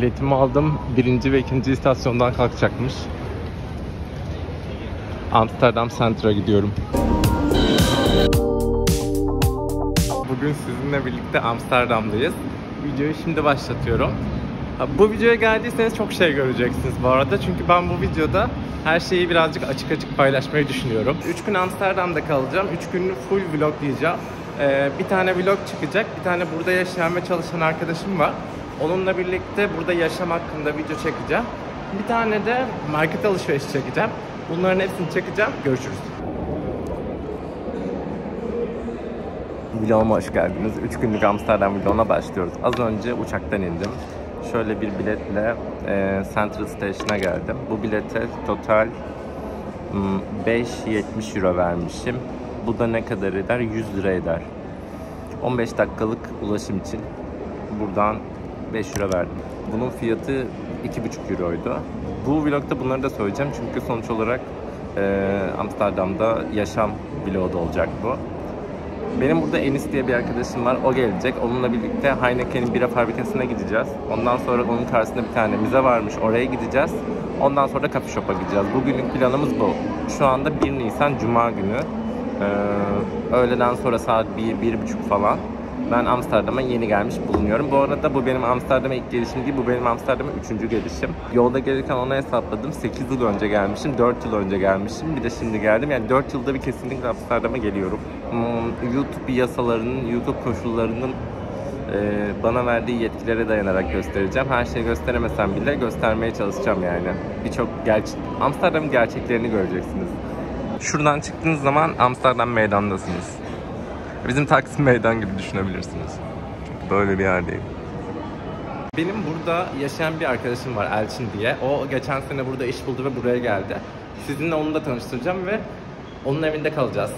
Biletimi aldım. Birinci ve ikinci istasyondan kalkacakmış. Amsterdam Centr'a gidiyorum. Bugün sizinle birlikte Amsterdam'dayız. Videoyu şimdi başlatıyorum. Bu videoya geldiyseniz çok şey göreceksiniz bu arada. Çünkü ben bu videoda her şeyi birazcık açık açık paylaşmayı düşünüyorum. 3 gün Amsterdam'da kalacağım. 3 günlük full vloglayacağım. Ee, bir tane vlog çıkacak. Bir tane burada yaşayan ve çalışan arkadaşım var. Onunla birlikte burada yaşam hakkında video çekeceğim. Bir tane de market alışverişi çekeceğim. Bunların hepsini çekeceğim. Görüşürüz. Vloguma hoş geldiniz. 3 günlük Amsterdam vloguna başlıyoruz. Az önce uçaktan indim. Şöyle bir biletle e, Central Station'a geldim. Bu bilete total hmm, 5.70 euro vermişim. Bu da ne kadar eder? 100 lira eder. 15 dakikalık ulaşım için buradan 5 euro verdim. Bunun fiyatı 2,5 euroydu. Bu vlogda bunları da söyleyeceğim çünkü sonuç olarak e, Amsterdam'da yaşam vlogu olacak bu. Benim burada Enis diye bir arkadaşım var. O gelecek. Onunla birlikte Heineken'in bira fabrikasına gideceğiz. Ondan sonra onun karşısında bir tane müze varmış. Oraya gideceğiz. Ondan sonra da coffee shop'a gideceğiz. Bugünlük planımız bu. Şu anda 1 Nisan Cuma günü. Ee, öğleden sonra saat 1, 1.30 falan. Ben Amsterdam'a yeni gelmiş bulunuyorum. Bu arada bu benim Amsterdam'a ilk gelişim değil, bu benim Amsterdam'a üçüncü gelişim. Yolda gelirken ona hesapladım. 8 yıl önce gelmişim, 4 yıl önce gelmişim. Bir de şimdi geldim. Yani 4 yılda bir kesinlikle Amsterdam'a geliyorum. Hmm, YouTube yasalarının, YouTube koşullarının e, bana verdiği yetkilere dayanarak göstereceğim. Her şeyi gösteremesem bile göstermeye çalışacağım yani. Birçok gerçek Amsterdam'ın gerçeklerini göreceksiniz. Şuradan çıktığınız zaman Amsterdam meydandasınız. Bizim Taksim Meydan gibi düşünebilirsiniz. Çünkü böyle bir yerdeyim. Benim burada yaşayan bir arkadaşım var Elçin diye. O geçen sene burada iş buldu ve buraya geldi. Sizinle onu da tanıştıracağım ve onun evinde kalacağız.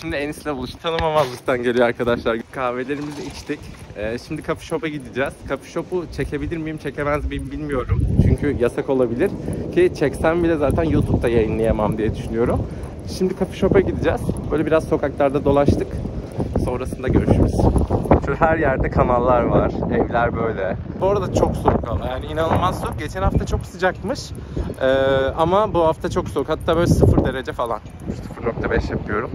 Şimdi Enis'le buluştuk. Tanımamazlıktan geliyor arkadaşlar. Kahvelerimizi içtik. Ee, şimdi coffee shop'a gideceğiz. Coffee shop'u çekebilir miyim, çekemez miyim bilmiyorum. Çünkü yasak olabilir. Ki çeksem bile zaten YouTube'da yayınlayamam diye düşünüyorum. Şimdi coffee shop'a gideceğiz. Böyle biraz sokaklarda dolaştık. Sonrasında görüşürüz. Şu her yerde kanallar var. Evler böyle. Bu arada çok soğuk hava. Yani inanılmaz soğuk. Geçen hafta çok sıcakmış. Ee, ama bu hafta çok soğuk. Hatta böyle 0 derece falan. 0.5 yapıyorum.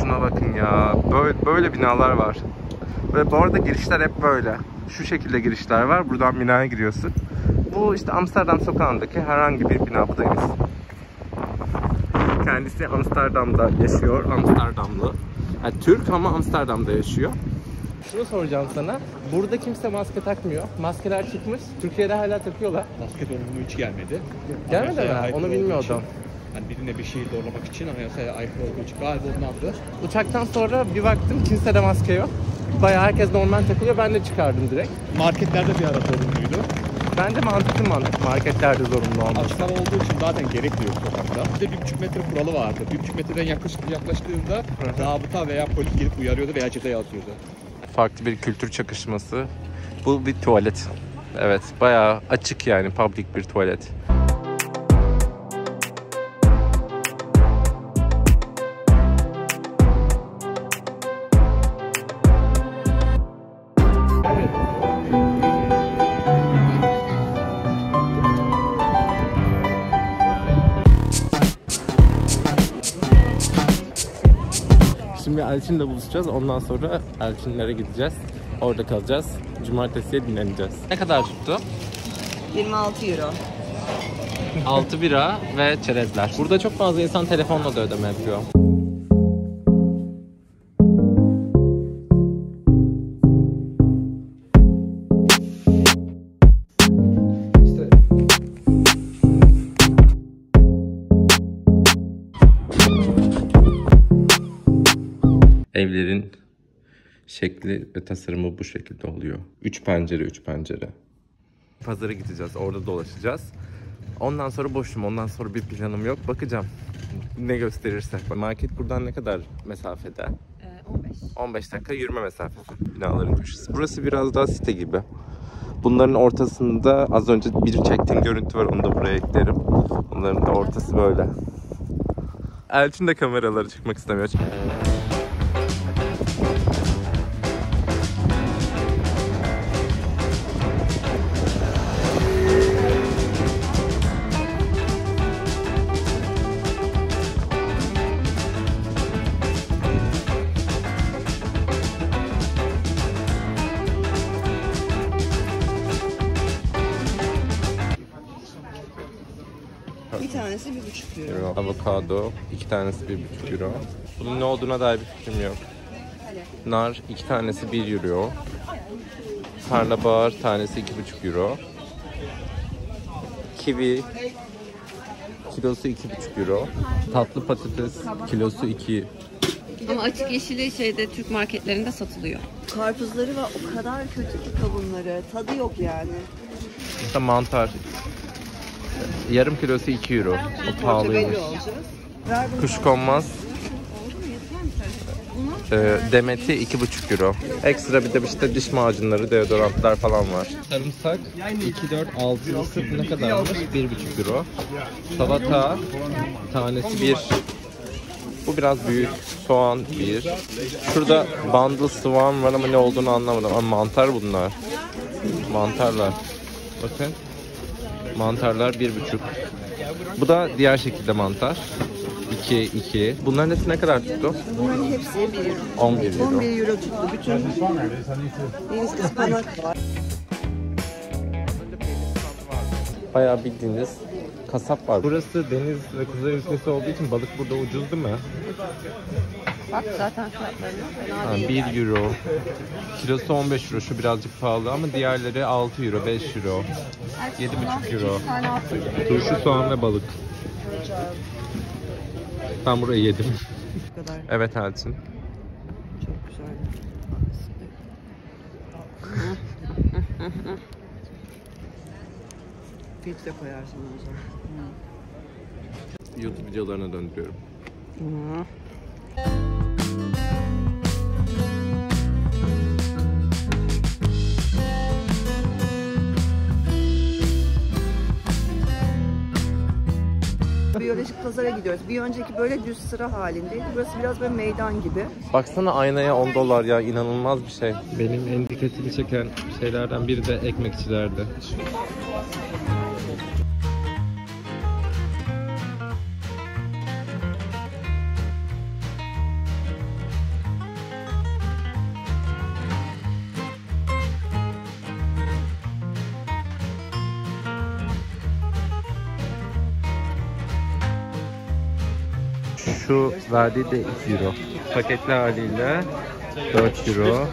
Şuna bakın ya. Böyle, böyle binalar var. Ve bu arada girişler hep böyle. Şu şekilde girişler var. Buradan binaya giriyorsun. Bu işte Amsterdam sokağındaki herhangi bir bina. Bu da. Kendisi Amsterdam'da yaşıyor. Amsterdamlı. Yani Türk ama Amsterdam'da yaşıyor. Şunu soracağım sana. Burada kimse maske takmıyor. Maskeler çıkmış. Türkiye'de hala takıyorlar. Maske zorunluluğu hiç gelmedi. Gelmedi mi? Aykırı Onu bilmiyordum. Yani birine bir şeyi zorlamak için anayasaya aykırı olduğu için galiba ondandır. Uçaktan sonra bir baktım kimse de maske yok. Bayağı herkes normal takılıyor. Ben de çıkardım direkt. Marketlerde bir ara zorunluydu. Bence mantıklı mantık marketlerde zorunlu olması. Açık hava olduğu için zaten gerek de yok sokakta. Bir de bir buçuk metre kuralı vardı. Bir buçuk metreden yaklaş, yaklaştığında hı. rabıta veya polis gelip uyarıyordu veya ceza yazıyordu. Farklı bir kültür çakışması. Bu bir tuvalet. Evet bayağı açık yani public bir tuvalet. Elçin'le buluşacağız. Ondan sonra Elçinlere gideceğiz. Orada kalacağız. Cumartesiye dinleneceğiz. Ne kadar tuttu? 26 euro. 6 bira ve çerezler. Burada çok fazla insan telefonla da ödeme yapıyor. Şekli ve tasarımı bu şekilde oluyor. Üç pencere, üç pencere. Pazara gideceğiz, orada dolaşacağız. Ondan sonra boşum, ondan sonra bir planım yok. Bakacağım ne gösterirse. Market buradan ne kadar mesafede? Ee, 15. 15 dakika yürüme mesafesi binaların köşesi. Burası biraz daha site gibi. Bunların ortasında az önce bir çektiğim görüntü var onu da buraya eklerim. Bunların da ortası böyle. Elçin de kameraları çıkmak istemiyor. Euro. Avokado iki tanesi 1,5 euro. Bunun ne olduğuna dair bir fikrim yok. Nar iki tanesi 1 euro. Karnabahar tanesi 2,5 euro. Kivi kilosu 2,5 euro. Tatlı patates kilosu 2 Ama açık yeşili şeyde Türk marketlerinde satılıyor. Karpuzları var o kadar kötü ki kavunları. Tadı yok yani. İşte mantar. Yarım kilosu 2 euro. O pahalıymış. Kuşkonmaz. Ee, demeti 2,5 euro. Ekstra bir de işte diş macunları, deodorantlar falan var. Sarımsak 2, 4, 6 sırf ne kadarmış? 1,5 euro. Salata tanesi 1. Bu biraz büyük. Soğan 1. Şurada bundle soğan var ama ne olduğunu anlamadım. Ama mantar bunlar. Mantarlar. Bakın. Mantarlar 1,5. Bu da diğer şekilde mantar. 2, 2. Bunların hepsi ne kadar tuttu? Bunların hepsi 1 euro. 11 euro. 11 euro tuttu. Bütün deniz ıspanak. Bayağı bildiğiniz kasap var. Burası deniz ve kuzey ülkesi olduğu için balık burada ucuz değil mi? Bak zaten fiyatlarına fena değil. 1 euro. Kilosu 15 euro. Şu birazcık pahalı ama diğerleri 6 euro, 5 euro. 7,5 euro. Turşu, soğan ve balık. Ben burayı yedim. Evet Elçin. Çok güzel. Filtre koyarsın o zaman. YouTube videolarına döndürüyorum. Biyolojik pazara gidiyoruz. Bir önceki böyle düz sıra halindeydi. Burası biraz böyle meydan gibi. Baksana aynaya 10 dolar ya inanılmaz bir şey. Benim en dikkatimi çeken şeylerden biri de ekmekçilerdi. Şu verdiği de 2 euro. Paketli haliyle 4 euro,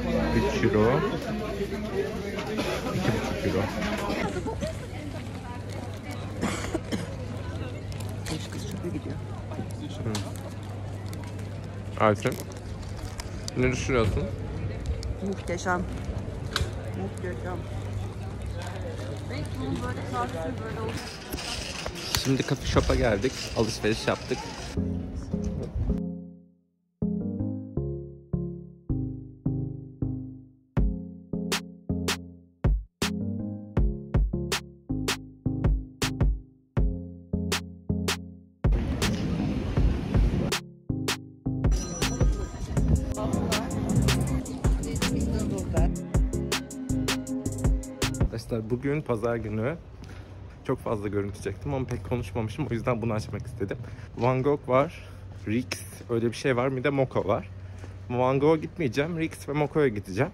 3 euro, 2,5 euro. Kız çöpe gidiyor. Ayşe, ne düşünüyorsun? Muhteşem. Muhteşem. Şimdi coffee shop'a geldik, alışveriş yaptık. Bugün pazar günü çok fazla görüntü çektim ama pek konuşmamışım. O yüzden bunu açmak istedim. Van Gogh var. Rix öyle bir şey var. Bir de Moco var. Van Gogh'a gitmeyeceğim. Rix ve Moco'ya gideceğim.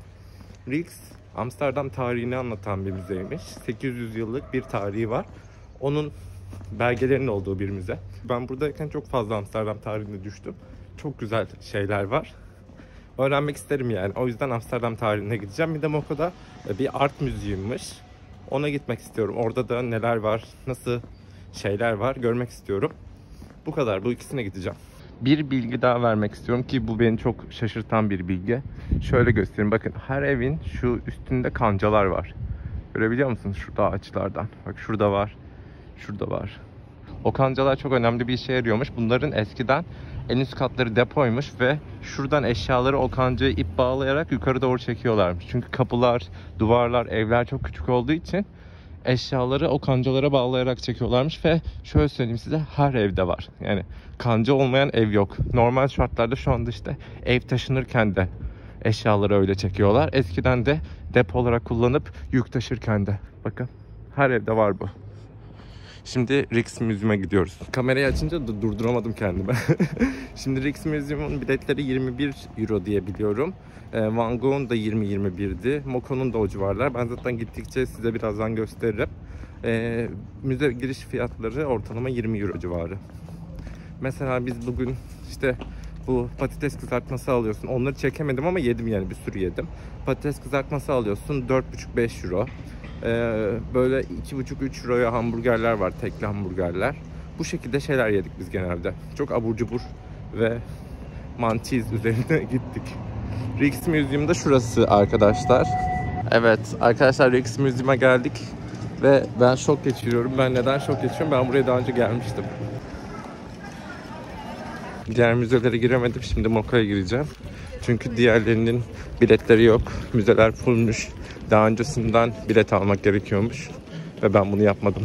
Rix Amsterdam tarihini anlatan bir müzeymiş. 800 yıllık bir tarihi var. Onun belgelerinin olduğu bir müze. Ben buradayken çok fazla Amsterdam tarihine düştüm. Çok güzel şeyler var. Öğrenmek isterim yani. O yüzden Amsterdam tarihine gideceğim. Bir de Moco'da bir art müziğiymiş. Ona gitmek istiyorum. Orada da neler var, nasıl şeyler var görmek istiyorum. Bu kadar. Bu ikisine gideceğim. Bir bilgi daha vermek istiyorum ki bu beni çok şaşırtan bir bilgi. Şöyle göstereyim. Bakın her evin şu üstünde kancalar var. Görebiliyor musunuz? Şurada ağaçlardan. Bak şurada var. Şurada var. O kancalar çok önemli bir işe yarıyormuş. Bunların eskiden en üst katları depoymuş ve şuradan eşyaları o kancaya ip bağlayarak yukarı doğru çekiyorlarmış. Çünkü kapılar, duvarlar, evler çok küçük olduğu için eşyaları o kancalara bağlayarak çekiyorlarmış ve şöyle söyleyeyim size her evde var. Yani kanca olmayan ev yok. Normal şartlarda şu anda işte ev taşınırken de eşyaları öyle çekiyorlar. Eskiden de depo olarak kullanıp yük taşırken de. Bakın her evde var bu. Şimdi Rix Müziği'ne gidiyoruz. Kamerayı açınca da durduramadım kendimi. Şimdi Rix Müziği'nin biletleri 21 euro diye biliyorum. Ee, Van Gogh'un da 20-21'di. Moco'nun da o civarlar. Ben zaten gittikçe size birazdan gösteririm. Ee, müze giriş fiyatları ortalama 20 euro civarı. Mesela biz bugün işte bu patates kızartması alıyorsun. Onları çekemedim ama yedim yani bir sürü yedim. Patates kızartması alıyorsun 4,5-5 euro. Ee, böyle 2,5-3 euroya hamburgerler var, tekli hamburgerler. Bu şekilde şeyler yedik biz genelde. Çok abur cubur ve mantiz üzerine gittik. Rijksmuseum'da şurası arkadaşlar. Evet arkadaşlar Rijksmuseum'a geldik ve ben şok geçiriyorum. Ben neden şok geçiriyorum? Ben buraya daha önce gelmiştim. Diğer müzelere giremedim. Şimdi Moka'ya gireceğim. Çünkü diğerlerinin biletleri yok. Müzeler fullmüş. Daha öncesinden bilet almak gerekiyormuş. Ve ben bunu yapmadım.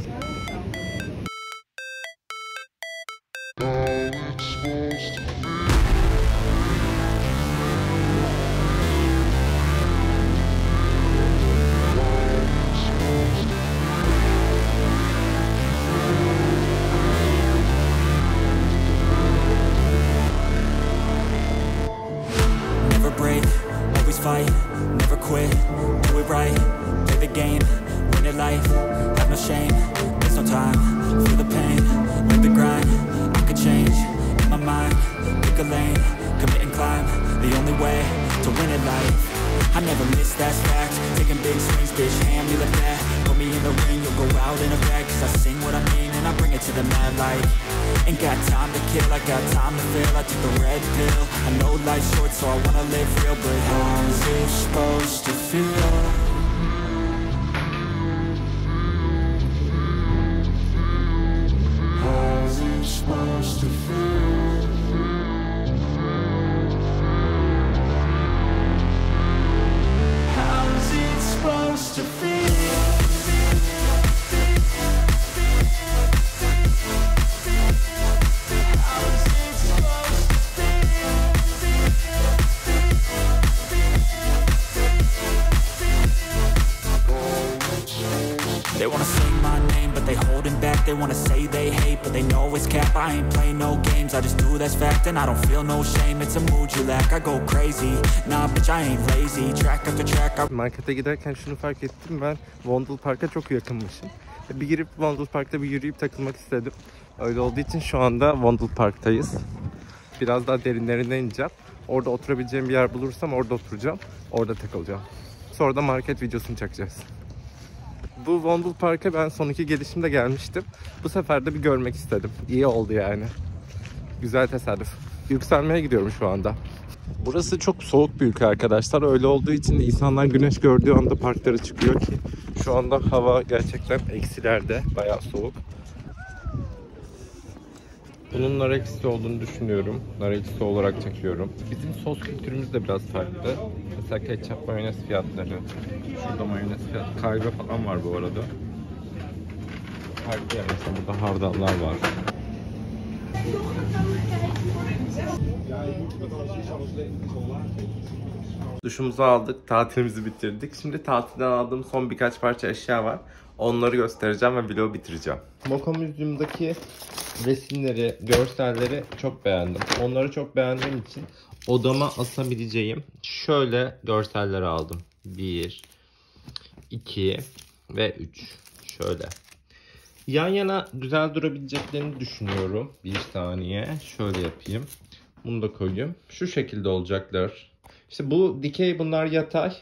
Fight, never quit, do it right, play the game, win it life, have no shame, there's no time, feel the pain, live the grind, I could change, in my mind, pick a lane, commit and climb, the only way to win it life. I never miss, that's fact Taking big swings, bitch, hand me the bat Put me in the ring, you'll go out in a bag Cause I sing what I mean I bring it to the mad light. Ain't got time to kill, I got time to feel I took the red pill. I know life's short so I wanna live real But how's it supposed to feel? They wanna say they hate, but they know it's cap. I ain't playing no games, I just do that's fact. And I don't feel no shame, it's a mood you lack. I go crazy, nah, bitch, I ain't lazy. Track after track, I Markete giderken şunu fark ettim. Ben Vondel Park'a çok yakınmışım. E, Bir girip Vondel Park'ta bir yürüyüp takılmak istedim. Öyle olduğu için şu anda Vondel Park'tayız. Biraz daha derinlerine ineceğim. Orada oturabileceğim bir yer bulursam orada oturacağım. Orada takılacağım. Sonra da market videosunu çekeceğiz. Bu Vondel Park'a ben son iki gelişimde gelmiştim. Bu sefer de bir görmek istedim. İyi oldu yani. Güzel tesadüf. Yükselmeye gidiyorum şu anda. Burası çok soğuk bir ülke arkadaşlar. Öyle olduğu için insanlar güneş gördüğü anda parklara çıkıyor ki şu anda hava gerçekten eksilerde. Bayağı soğuk. Bunun nar ekşisi olduğunu düşünüyorum. Nar ekşisi olarak çekiyorum. Bizim sos kültürümüz de biraz farklı. Mesela ketçap mayonez fiyatları. Şurada mayonez fiyatı. Kayra falan var bu arada. Farklı yani. Mesela burada hardallar var. Duşumuzu aldık, tatilimizi bitirdik. Şimdi tatilden aldığım son birkaç parça eşya var. Onları göstereceğim ve vlogu bitireceğim. Moka Museum'daki resimleri, görselleri çok beğendim. Onları çok beğendiğim için odama asabileceğim şöyle görseller aldım. 1, 2 ve 3. Şöyle. Yan yana güzel durabileceklerini düşünüyorum. Bir saniye. Şöyle yapayım. Bunu da koyayım. Şu şekilde olacaklar. İşte bu dikey bunlar yatay.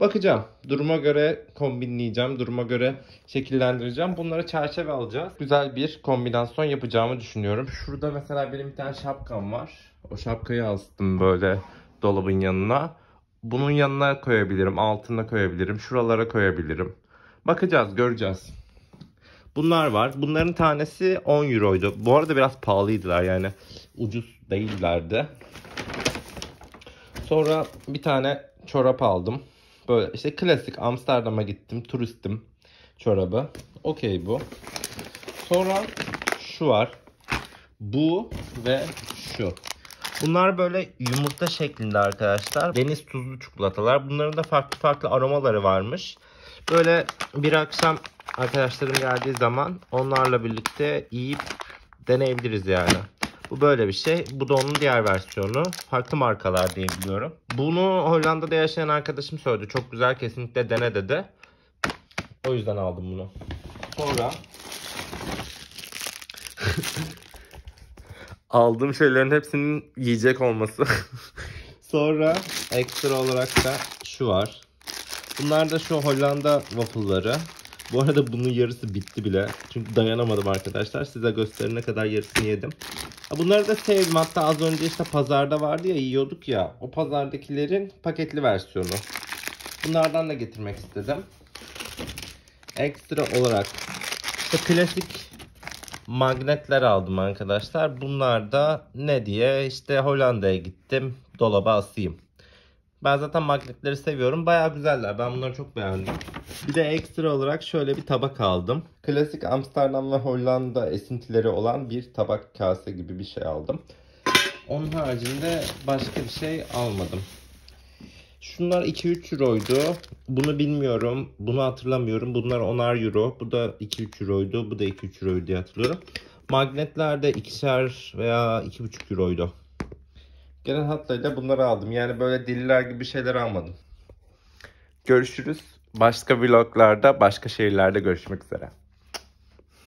Bakacağım. Duruma göre kombinleyeceğim. Duruma göre şekillendireceğim. Bunları çerçeve alacağız. Güzel bir kombinasyon yapacağımı düşünüyorum. Şurada mesela benim bir tane şapkam var. O şapkayı astım böyle dolabın yanına. Bunun yanına koyabilirim. Altına koyabilirim. Şuralara koyabilirim. Bakacağız, göreceğiz. Bunlar var. Bunların tanesi 10 euroydu. Bu arada biraz pahalıydılar yani. Ucuz değillerdi. Sonra bir tane çorap aldım. Böyle işte klasik Amsterdam'a gittim. Turistim çorabı. Okey bu. Sonra şu var. Bu ve şu. Bunlar böyle yumurta şeklinde arkadaşlar. Deniz tuzlu çikolatalar. Bunların da farklı farklı aromaları varmış. Böyle bir akşam arkadaşlarım geldiği zaman onlarla birlikte yiyip deneyebiliriz yani. Bu böyle bir şey. Bu da onun diğer versiyonu. Farklı markalar diye biliyorum. Bunu Hollanda'da yaşayan arkadaşım söyledi. Çok güzel kesinlikle dene dedi. O yüzden aldım bunu. Sonra aldığım şeylerin hepsinin yiyecek olması. Sonra ekstra olarak da şu var. Bunlar da şu Hollanda waffle'ları. Bu arada bunun yarısı bitti bile. Çünkü dayanamadım arkadaşlar. Size gösterene kadar yarısını yedim. Bunları da sevdim. Hatta az önce işte pazarda vardı ya yiyorduk ya. O pazardakilerin paketli versiyonu. Bunlardan da getirmek istedim. Ekstra olarak işte klasik magnetler aldım arkadaşlar. Bunlar da ne diye işte Hollanda'ya gittim. Dolaba asayım. Ben zaten magnetleri seviyorum. Bayağı güzeller. Ben bunları çok beğendim. Bir de ekstra olarak şöyle bir tabak aldım. Klasik Amsterdam ve Hollanda esintileri olan bir tabak kase gibi bir şey aldım. Onun haricinde başka bir şey almadım. Şunlar 2-3 euroydu. Bunu bilmiyorum. Bunu hatırlamıyorum. Bunlar 10'ar euro. Bu da 2-3 euroydu. Bu da 2-3 euroydu diye hatırlıyorum. Magnetler de 2'şer veya 2,5 euroydu. Genel hatlarıyla bunları aldım. Yani böyle diller gibi şeyler almadım. Görüşürüz. Başka vloglarda, başka şehirlerde görüşmek üzere.